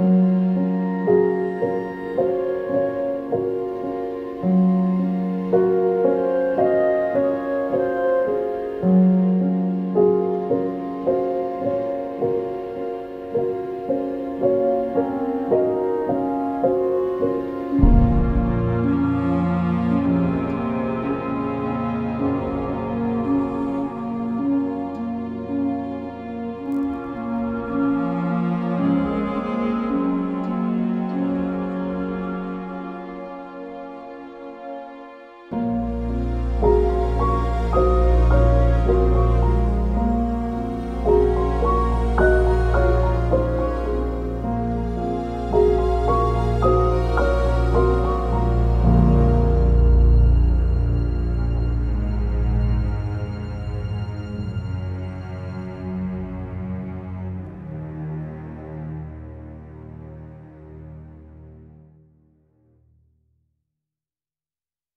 Música